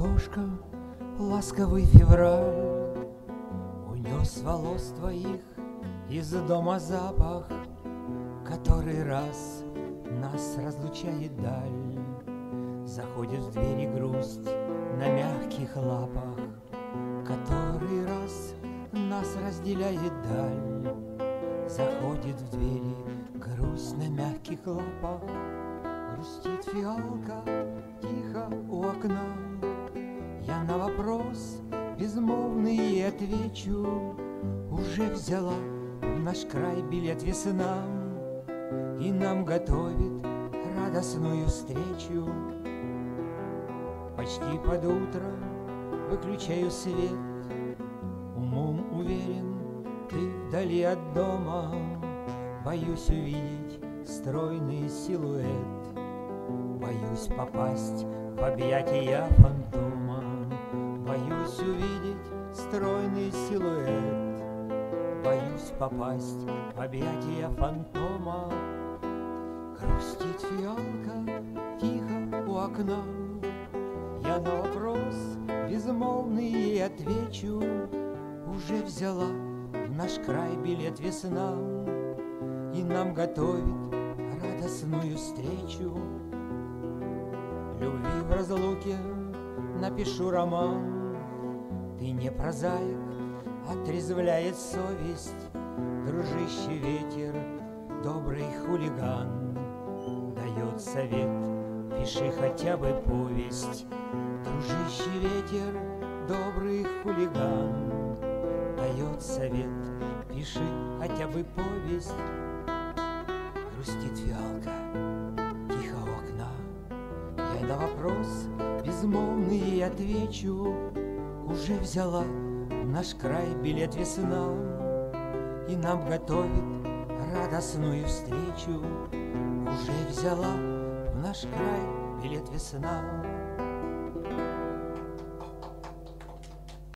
солнышко, ласковый февраль Унес волос твоих из дома запах, Который раз нас разлучает даль. Заходит в двери грусть на мягких лапах, Который раз нас разделяет даль. Заходит в двери грусть на мягких лапах, Грустит фиалка тихо у окна. Вопрос безмолвный отвечу, Уже взяла в наш край билет весна, И нам готовит радостную встречу. Почти под утро выключаю свет, Умом уверен, ты вдали от дома, Боюсь увидеть стройный силуэт. Боюсь попасть в объятия фантома, Боюсь увидеть стройный силуэт, Боюсь попасть в объятия фантома. Грустит фиалка тихо у окна, Я на вопрос безмолвный отвечу, Уже взяла в наш край билет весна, И нам готовит радостную встречу. Любви в разлуке напишу роман, Ты не прозаик, отрезвляет совесть, Дружище ветер, добрый хулиган, Дает совет, пиши хотя бы повесть, Дружище ветер, добрый хулиган, Дает совет, пиши хотя бы повесть, Грустит фиалка, тихо окна. Я на вопрос безмолвный отвечу, Уже взяла в наш край билет весна, И нам готовит радостную встречу. Уже взяла в наш край билет весна.